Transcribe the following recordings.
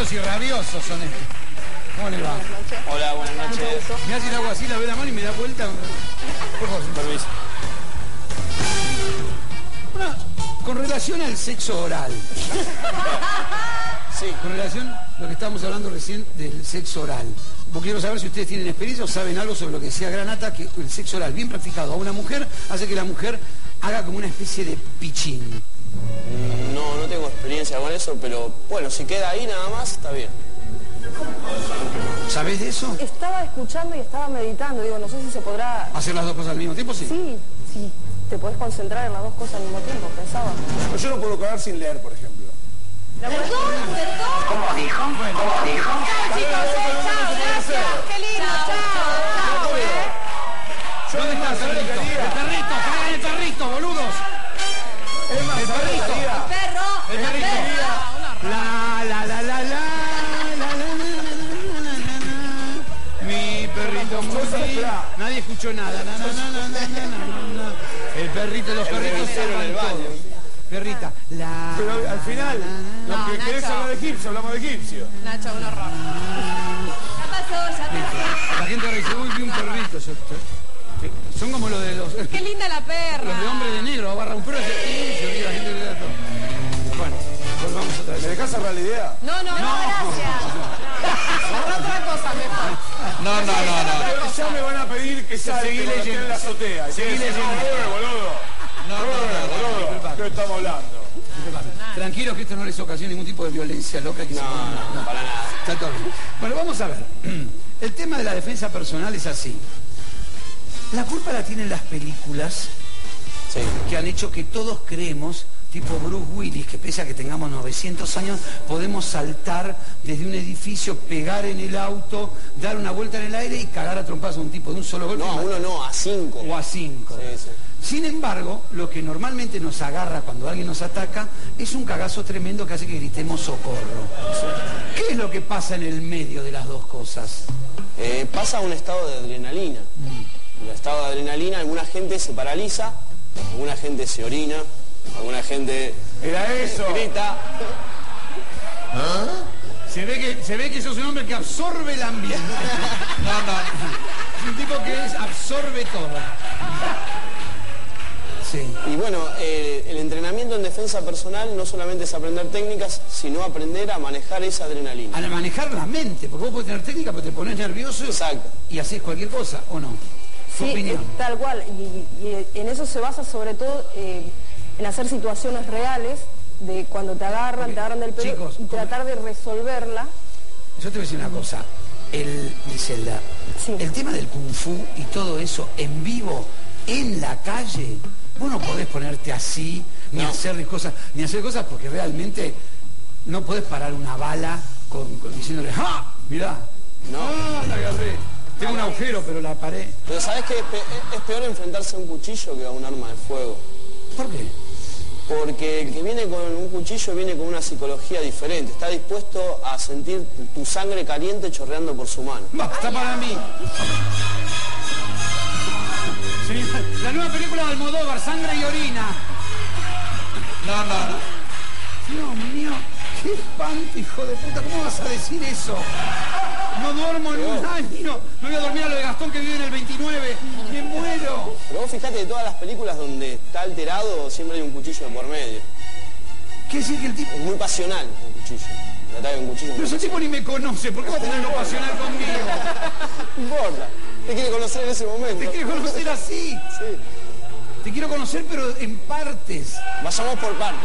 Y rabiosos son estos. ¿Cómo le va? Hola, buenas noches. Me hace el agua así, la ve la mano y me da vuelta. Por favor, Permiso. Una- con relación al sexo oral. Sí. Con relación a lo que estábamos hablando recién del sexo oral. Porque quiero saber si ustedes tienen experiencia o saben algo sobre lo que decía Granata, que el sexo oral bien practicado a una mujer hace que la mujer haga como una especie de pichín. Experiencia con eso, pero bueno, si queda ahí nada más, está bien. ¿Sabés de eso? Estaba escuchando y estaba meditando. Digo, no sé si se podrá... ¿Hacer las dos cosas al mismo tiempo? Sí. Sí, sí, te podés concentrar en las dos cosas al mismo tiempo, pensaba. Yo no puedo cagar sin leer, por ejemplo. Perdón, perdón. ¿Cómo dijo? ¿Cómo dijo? Chao, chicos, chao, gracias. Qué lindo, chao, chao, eh. ¿Dónde está el Nadie escuchó nada. Na, na, na, na, na, na, na, na. El perrito, los perritos se el baño. Perrita. La, Pero al final, No, lo que querés hablar de egipcio, hablamos de egipcio. Nacho, un horror. Ya pasó, ya pasó. La gente dice, uy, vi un perrito. Yo- yo- Son como los de los, los Qué linda la perra. de hombre de negro. Agarra un perro y se, la gente le da todo. Bueno, volvamos otra vez. ¿Me dejás cerrar la idea? No, no, no, gracias. Agarra otra cosa mejor. No, no, no, Ya me van a pedir que salga Seguí leyendo. en la azotea. Seguí leyendo. No, boludo. No, no, no, no. Boludo, ¿qué estamos hablando? Tranquilo que esto no les ocasiona ningún tipo de violencia loca. Que se No, no, para nada. Está todo bien. Bueno, vamos a ver. El tema de la defensa personal es así. La culpa la tienen las películas Sí. que han hecho que todos creemos, tipo Bruce Willis, que pese a que tengamos 900 años, podemos saltar desde un edificio, pegar en el auto, dar una vuelta en el aire y cagar a trompadas a un tipo de un solo golpe. No, a uno no, a cinco. o a cinco. Sí, sí. Sin embargo, lo que normalmente nos agarra cuando alguien nos ataca es un cagazo tremendo que hace que gritemos socorro. ¿Qué es lo que pasa en el medio de las dos cosas? Eh, pasa un estado de adrenalina. En el estado de adrenalina alguna gente se paraliza, alguna gente se orina, alguna gente Era eso. grita. Se ve que, se ve que sos un hombre que absorbe el ambiente. No, no. Es un tipo que es, absorbe todo. Sí. Y bueno, eh, el entrenamiento en defensa personal no solamente es aprender técnicas, sino aprender a manejar esa adrenalina. A manejar la mente, porque vos podés tener técnica, pero te pones nervioso Exacto. y haces cualquier cosa, ¿o no? Sí, opinión. eh, tal cual. Y, y en eso se basa sobre todo eh, en hacer situaciones reales de cuando te agarran, te agarran del pelo Chicos, y tratar de resolverla. Yo te voy a decir una cosa. El, Griselda, Sí. el tema del kung fu y todo eso en vivo, en la calle, vos no podés ponerte así, ni No. hacer cosas, ni hacer cosas porque realmente no podés parar una bala con, con- diciéndole, ¡ah! Mirá, No. ¡ah! La agarré. Tengo un agujero, pero la paré. Pero ¿sabés que es peor enfrentarse a un cuchillo que a un arma de fuego? ¿Por qué? Porque el que viene con un cuchillo viene con una psicología diferente. Está dispuesto a sentir tu sangre caliente chorreando por su mano. Basta para mí. La nueva película de Almodóvar, Sangre y Orina. No, no, no. Dios mío, qué espanto, hijo de puta, ¿cómo vas a decir eso? No duermo en un año, no voy a dormir a lo de Gastón que vive en el 29, me muero. Pero vos fijate de todas las películas donde está alterado siempre hay un cuchillo de por medio. Quiere decir que el tipo... Es muy pasional el cuchillo. Un cuchillo. Pero ese tipo ni me conoce, ¿por qué va a tener lo pasional conmigo? No importa. Te quiere conocer en ese momento. Te quiero conocer así. Sí. Te quiero conocer pero en partes. Vayamos por partes.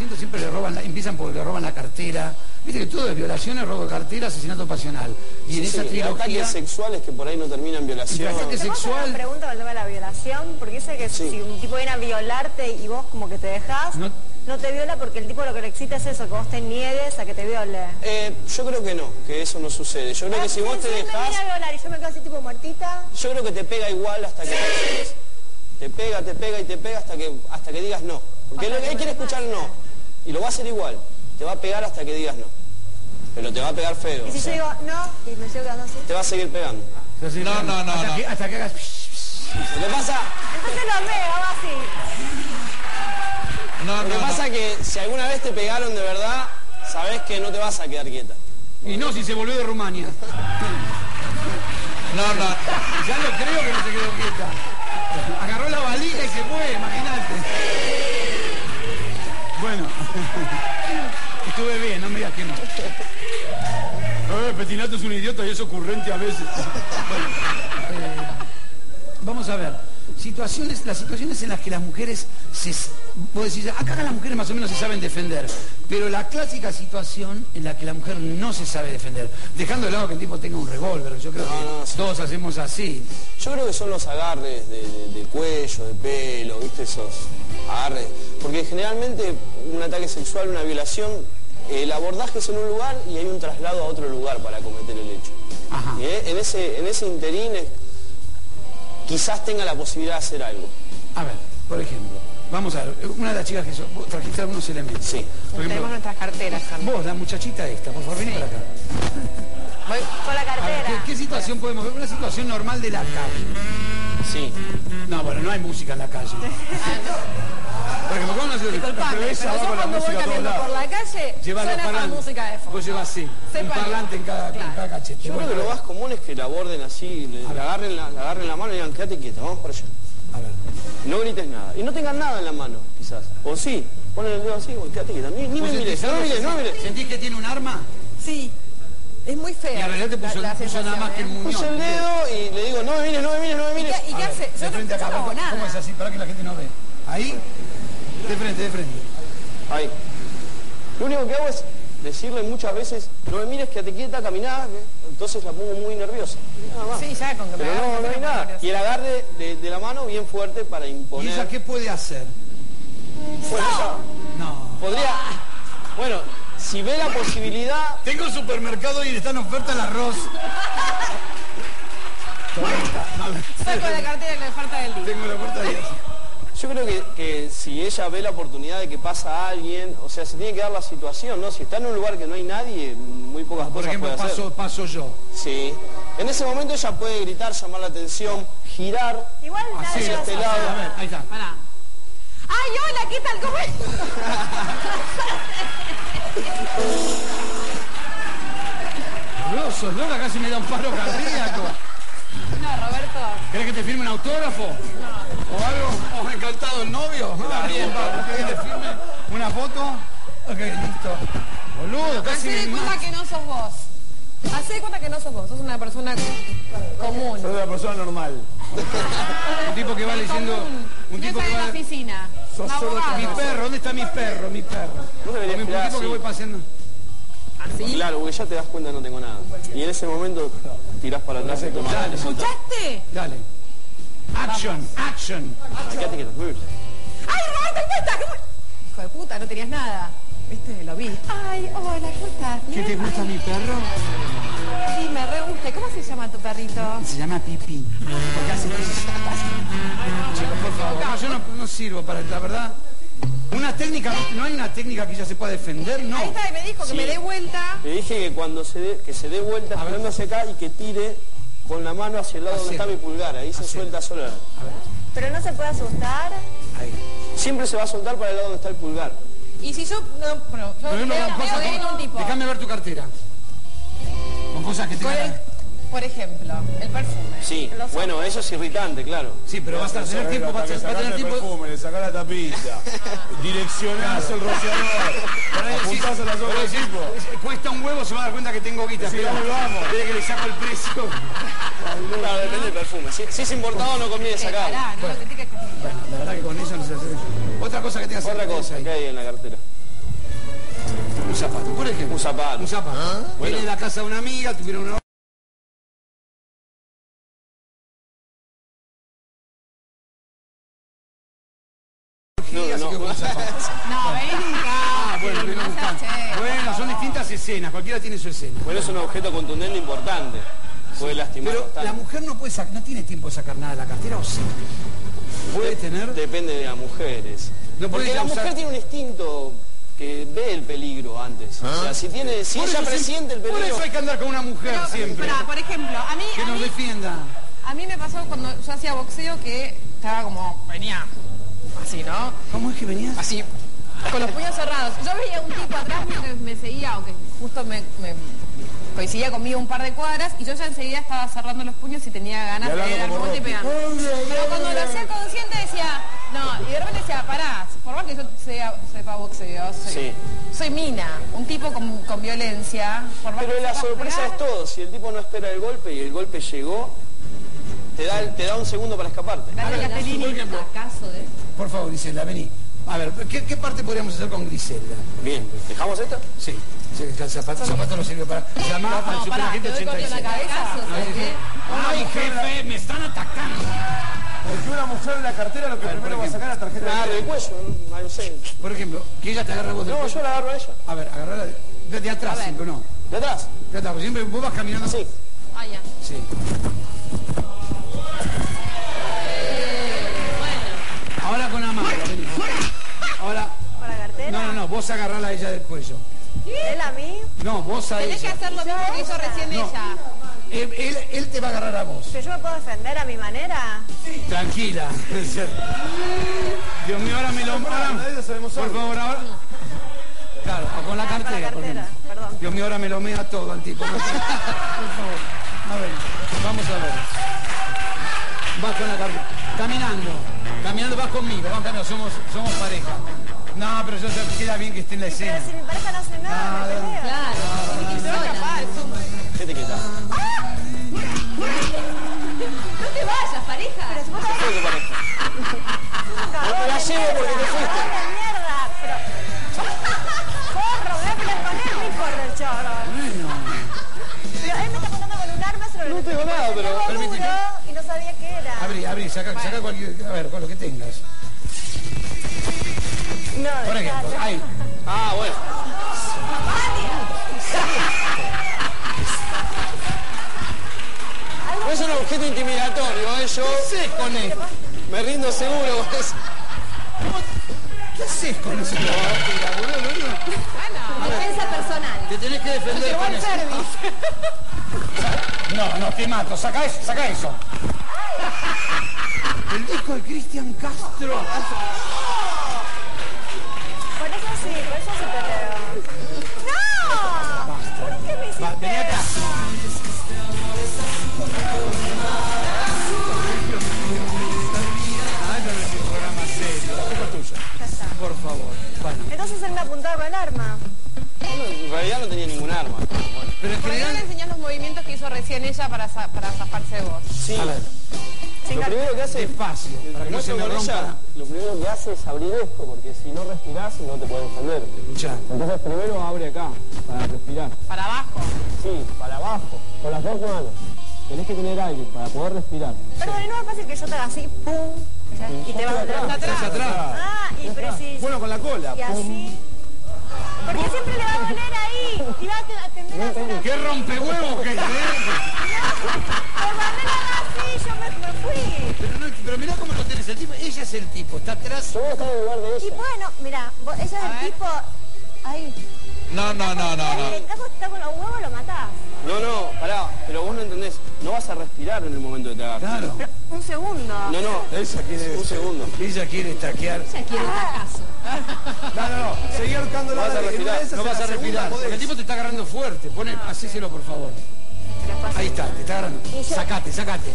El 90% siempre le roban, la- empiezan porque le roban la cartera. Viste que todo es violaciones, robo de cartera, asesinato pasional. Y en Sí, esa sí, trilogía... ataques sexuales que por ahí no terminan violación. Y ataques ¿Te puedo hacer sexual... una pregunta con el tema de la violación? Porque dice que Sí. si un tipo viene a violarte y vos como que te dejás, No- no, te viola porque el tipo lo que le excita es eso, que vos te niegues a que te viole. Eh, yo creo que no, que eso no sucede. Yo creo que si vos te me dejás, viene a violar y yo me quedo así tipo muertita, yo creo que te pega igual hasta que te pega, te pega y te pega hasta que hasta que digas no. Porque él, que él quiere me escuchar no y lo va a hacer igual. Te va a pegar hasta que digas no. Pero te va a pegar feo. y si o yo digo no, y me sigo quedando así. te va a seguir pegando. No, no, no. Hasta, Que, hasta que hagas... Lo que pasa, Entonces lo veo, hago así. lo que pasa que si alguna vez te pegaron de verdad, sabés que no te vas a quedar quieta. Y no, si se volvió de Rumania. No, no. Ya lo creo que no se quedó quieta. Agarró la valija y se fue, imagínate. Bueno. Estuve bien, no me digas que no. Eh, Petinato es un idiota y es ocurrente a veces. Vamos a ver. Situaciones, las situaciones en las que las mujeres se... Vos decís, acá las mujeres más o menos se saben defender, pero la clásica situación en la que la mujer no se sabe defender, dejando de lado que el tipo tenga un revólver, yo creo que No, no, sí. todos hacemos así. Yo creo que son los agarres de, de- de cuello, de pelo, ¿viste? Esos agarres. Porque generalmente un ataque sexual, una violación, el abordaje es en un lugar y hay un traslado a otro lugar para cometer el hecho. Ajá. Y eh, en ese, en ese interín es- quizás tenga la posibilidad de hacer algo. A ver, por ejemplo, vamos a ver, una de las chicas que so- vos trajiste algunos elementos. Sí. Por Tenemos nuestras carteras también. vos, la muchachita esta, por favor, vení para acá. Voy Con la A ver, cartera. ¿qué, qué situación podemos ver? Una situación normal de la calle. Sí. No, bueno, no hay música en la calle. Por ejemplo, ¿cómo hacer? Disculpame, Pero pero yo cuando voy caminando por la calle, suena parlantes. música de fondo. Vos llevas así, un Sepa- parlante en cada, en Claro. cada cachete. Yo creo Bueno, que lo más común es que la aborden así, le, le agarren, la, le agarren la mano y digan, quédate quieta, vamos para allá. A ver. No grites nada. Y no tengan nada en la mano, quizás. O sí, ponen el dedo así, quédate quieta. Ni, ni ¿Vos me mires, sentís no mires, no me mires. ¿Sentís que tiene un arma? Sí, es muy fea. Y en realidad te puso, la- la puso nada más que el ¿eh? muñón. Puse el dedo y le digo, no me mires, no me mires, no me ¿Y mires. qué, y qué A ver, hace? Yo no, yo no hago ¿cómo nada. es así? Para que la gente no ve. Ahí, de frente, de frente. Ahí. Lo único que hago es decirle muchas veces, no me mires, quédate quieta, caminá. Entonces la pongo muy nerviosa. Nada más. Sí, ya con que me Pero agarre, no, no me hay pongo nada. nerviosa. Y el agarre de, de la mano bien fuerte para ¿Y imponer. ella qué puede hacer? Ella No. podría. Bueno, si ve la posibilidad, Tengo un supermercado y está en oferta el arroz. Saco la cartera que le falta del día. Tengo la oferta de yo creo que, que si ella ve la oportunidad de que pasa alguien, o sea, se tiene que dar la situación, ¿no? Si está en un lugar que no hay nadie, muy pocas Por cosas ejemplo, puede hacer. paso, yo. Sí. En ese momento ella puede gritar, llamar la atención, girar. Igual Así, nadie lo este lado. A ver, ahí está. Pará. ¡Ay, hola! ¿Qué tal? ¿Cómo Grosso, loca, casi me da un paro cardíaco. No, Roberto. ¿Querés que te firme un autógrafo? ¿O algo? ¿O encantado el novio? Ah, bien, va, ¿querés que te firme una foto? Ok, listo. Boludo, casi Hacé de me cuenta que no sos vos. Hacé de cuenta que no sos vos. Sos una persona común. Soy una persona normal. Un tipo que va leyendo... Un no tipo está que en la va... oficina. Sos solo. Mi perro, ¿dónde está mi perro? Mi perro. No Un tipo que voy paseando... ¿Así? Claro, porque ya te das cuenta no tengo nada. Y en ese momento tirás para atrás y tomás. Dale, ¿Escuchaste? dale. Action, action. ¡Ay, Roberto, ¿cómo estás? ¿Cómo- Hijo de puta, no tenías nada. ¿Viste? Lo vi. Ay, hola, ¿cómo estás? ¿Qué te gusta mi perro? Sí, me re gusta. ¿Cómo se llama tu perrito? Se llama Pipi. Porque hace Chicos, por favor. No, yo no, no sirvo para... La verdad... Una técnica... ¿No hay una técnica que ya se pueda defender? No. Ahí está, y me dijo que Sí. me dé vuelta. Le dije que cuando se dé, que se dé vuelta girando hacia acá y que tire con la mano hacia el lado donde está mi pulgar. Ahí se suelta sola. A ver, Pero no se puede asustar. ahí. Siempre se va a soltar para el lado donde está el pulgar. Y si yo, no, yo con veo cosas un tipo. Déjame ver tu cartera. Con cosas que Con el- tengan... por ejemplo, el perfume. Sí, Los bueno, eso es irritante, claro. Sí, pero vas a tener tiempo, vas a, vas a tener el tiempo... perfume, le sacás la tapita, direccionás el rociador, apuntás a las otras tipo. es- Cuesta un huevo, se va a dar cuenta que tengo guita. Sí, vamos. Desde que le saco el precio. Claro, depende del perfume. Si, si es importado no conviene Eh, sacar. pará, no, te tiene que- Bueno, la verdad que con eso no se hace. Otra cosa que tengas que Otra hacer cosa que hay en la cartera. Un zapato, por ejemplo. Un zapato. Un zapato. Bueno. Viene de la casa de una amiga, tuvieron una... puede no tiene tiempo de sacar nada de la cartera, ¿o sí? ¿Puede tener? Depende de las mujeres. No Porque la usar- mujer tiene un instinto que ve el peligro antes. O sea, si tiene, si Por ella presiente el Por peligro. eso hay que andar con una mujer Pero, siempre. por ejemplo, a mí, Que a nos mí, defienda. a mí me pasó cuando yo hacía boxeo que estaba como, venía así, ¿no? ¿Cómo es que venías? Así, con los puños cerrados. Yo veía un tipo atrás mientras me seguía, o que justo me, me coincidía conmigo un par de cuadras y yo ya enseguida estaba cerrando los puños y tenía ganas Y de dar como rebote y pegando. Pero cuando lo hacía consciente decía, no, y de repente decía, pará, por más que yo sea, sepa boxeo, soy, Sí. soy mina, un tipo con, con violencia, por más Pero que la sorpresa pegar, es todo. Si el tipo no espera el golpe y el golpe llegó, te da, te da un segundo para escaparte. Dale, por ejemplo. ¿Acaso de Por favor, vení. A ver, ¿qué, qué parte podríamos hacer con Griselda? Bien, ¿dejamos esto? Sí, el zapato, el zapato no sirve para... Llamá al No, te superagente doy corte en la 86. cabeza, ¿sabes qué? Ay, jefe, me están atacando. Porque una mujer en la cartera lo que primero va a sacar es la tarjeta de el crédito. cuello, no, no sé. Por ejemplo, que ella te agarra vos No, yo la agarro a ella. A ver, agarrala de, atrás, ver. siempre no. ¿De atrás? De atrás, siempre vos vas caminando. Sí. Ah, ya. Sí. Ahora, ¿Con la cartera? no, no, no, vos agarrala a ella del cuello. ¿Él a mí? No, vos a Tenés que ella. hacer lo mismo que hizo recién No. ella. Él, él- él te va a agarrar a vos. ¿Que yo me puedo defender a mi manera? Tranquila. Dios mío, ahora me lo... ahora- por favor, ahora... Claro, o con la Ah, con la cartera. por cartera, ejemplo. perdón. Dios mío, ahora me lo mea todo al tipo. Por favor. A ver, vamos a ver. Vas con la cartera. Caminando. Caminando, vas conmigo. Vamos caminando, somos, somos pareja. No, pero yo te queda bien que esté en la escena. Pero si mi pareja no hace nada, me pelea. Claro, escapar. No, no, te mato. Saca eso, saca eso. El disco de Cristian Castro. Por eso sí, por eso se peleó. ¡No! ¿Por qué me hiciste Va, vení acá. no. Por favor. Bueno. Entonces él me apuntaba el arma. En realidad no tenía ningún arma. Pero. Pero en ¿Por qué no le general... enseñás los movimientos que hizo recién ella para, para zafarse de vos? Sí. A ver, Lo primero que hace para que no se me ella, lo primero que hace es abrir esto, porque si no respirás no te puedes defender. Escuchá. Entonces primero abre acá, para respirar. Para abajo. Sí, para abajo, con las dos manos. Tenés que tener aire para poder respirar. Perdón, ¿y no es fácil que yo te haga así, pum, y te vas atrás. Atrás. Ah, y pero si... Bueno, con la cola. Y así... Porque siempre le va a doler ahí. Y va a atender a hacer así. ¡Qué rompehuevos que es, haga así, yo me, me fui. Pero, no, pero mirá cómo lo tenés. El tipo, ella es el tipo. Está atrás. Yo voy a estar en el lugar de Y bueno, mira, vos- ella es A el ver. tipo... Ahí. No, no, no, no, no. el capo está con los huevos, lo matás. No, no, pará, pero vos no entendés. No vas a respirar en el momento que te agarres. Claro. Pero un segundo. No, no, Ella quiere... un segundo. Ella quiere taquear. Ella quiere un tacazo. No, no, no. Seguí ahorcándola. Vas a respirar. de No vas la a respirar. Porque el tipo te está agarrando fuerte. Pone, hacéselo, por favor. Ahí está, te está agarrando. Sacate, sacate.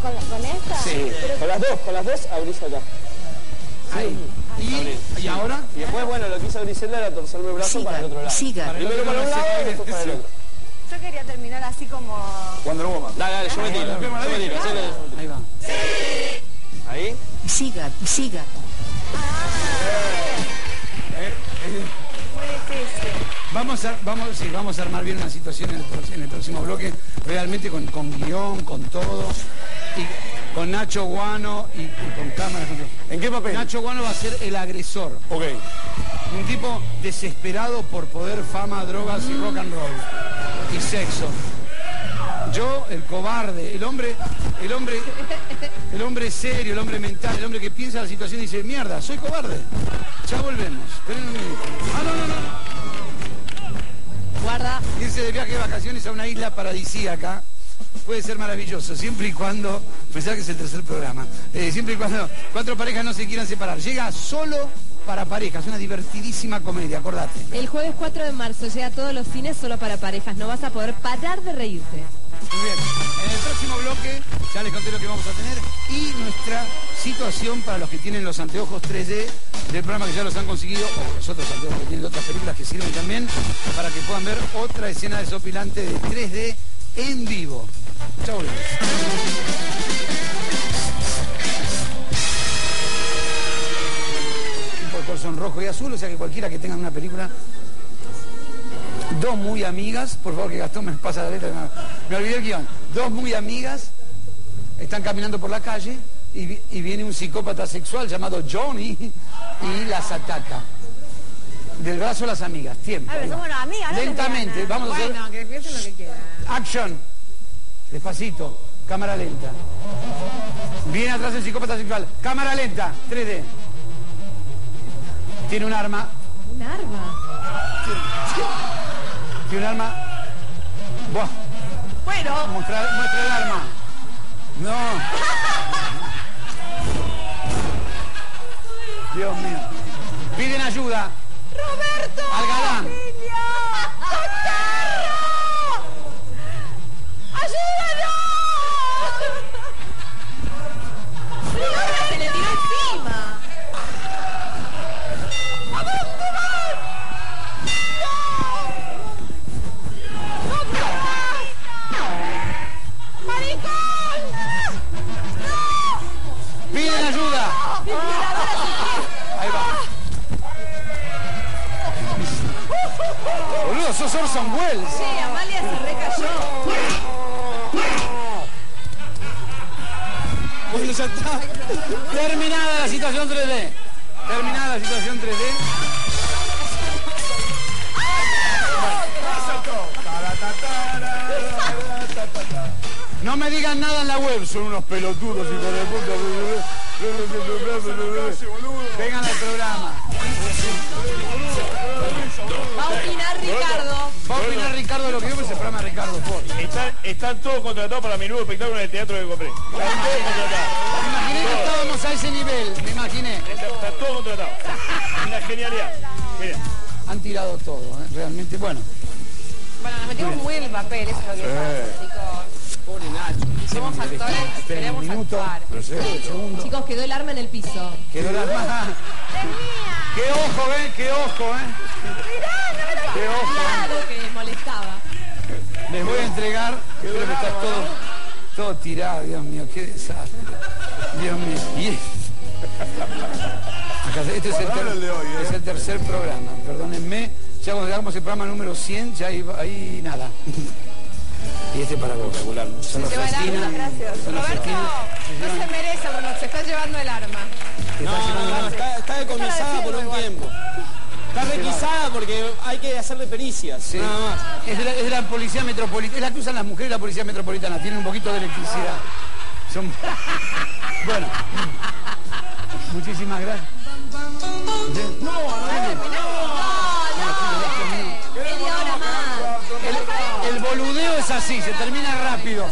¿Con, con esta? Sí, con las dos, con las dos abrís acá. Ahí. Y, y ahora, Y después, bueno, lo que hizo Griselda era torcerme el brazo para el otro lado. para el Primero para un no lado y después para el otro. Yo quería terminar así como... Wonder Woman. Dale, dale, yo me tiro. Yo me tiro, hacele. Ahí va. Ahí. Siga, siga. Muy difícil. Vamos a, vamos, sí, vamos a armar bien una situación en el, pro- en el próximo bloque, realmente con, con guion, con todo, y con Nacho Guano y, y con cámaras. ¿En qué papel? Nacho Guano va a ser el agresor, Ok. un tipo desesperado por poder, fama, drogas y rock and roll y sexo. Yo, el cobarde, el hombre, el hombre, el hombre serio, el hombre mental, el hombre que piensa la situación y dice, mierda, soy cobarde. Ya volvemos. Ah, no, no, no. Guarda. Irse de viaje de vacaciones a una isla paradisíaca puede ser maravilloso, siempre y cuando, pensar que es el tercer programa, eh, siempre y cuando cuatro parejas no se quieran separar. Llega solo para parejas, una divertidísima comedia, acordate. El jueves 4 de marzo llega a todos los cines solo para parejas. No vas a poder parar de reírte. Muy bien. En el próximo bloque ya les conté lo que vamos a tener y nuestra situación para los que tienen los anteojos 3D del programa que ya los han conseguido, o los otros anteojos que tienen de otras películas que sirven también, para que puedan ver otra escena desopilante de 3D en vivo. Chau. Son rojo y azul, o sea que cualquiera que tenga una película dos muy amigas, por favor que Gastón me pasa la letra, me olvidé el guion, dos muy amigas están caminando por la calle y, vi- y viene un psicópata sexual llamado Johnny y las ataca. Del brazo a las amigas, tiempo. Somos amigas, no Lentamente, vamos a hacer Bueno, que lo que quieran. action. Despacito, cámara lenta. Viene atrás el psicópata sexual, cámara lenta, 3D. Tiene un arma, Un arma. tiene un arma. Buah. Bueno, Muestra, muestra el arma. No. Dios mío. Piden ayuda. Roberto. Al galán. Terminada la situación 3D. Terminada la situación 3D. No me digan nada en la web, son unos pelotudos, hijos de puta. Vengan al programa. Va a opinar Ricardo. Va a opinar Ricardo de lo que pues el programa de Ricardo Ford. Están, están todos contratados para mi nuevo espectáculo en el teatro que compré. Están todos contratados. Me imaginé que estábamos a ese nivel, me imaginé. Está, está todo contratado. Una genialidad. Mira. Han tirado todo, ¿eh? realmente. Bueno, Bueno, nos metimos muy en el papel, eso es lo que pasa, chicos. Pobre Nacho. Somos actores, queremos minuto. actuar. Chicos, quedó el arma en el piso. Quedó la mano. ¡Qué ojo, eh! ¡Qué ojo, eh! ¡Qué ojo! Molestaba. Les voy a entregar. Creo que está todo, todo tirado, Dios mío, qué desastre. Dios mío. Y- Acá, este es el, ter- es el tercer programa, perdónenme. Ya cuando hagamos el programa número 100, ya ahí, ahí nada. Y este para vos. Son los Se va el arma, gracias. Son Roberto, no se merece el reloj, se está llevando el arma. No, no, no, está, está decomisada por un tiempo. Está requisada porque hay que hacerle pericias, Sí. nada más. Es de, la, es de la policía metropolitana. Es la que usan las mujeres de la policía metropolitana. Tienen un poquito de electricidad. Son... Bueno. Muchísimas gracias. No, más. El, el boludeo es así, se termina rápido.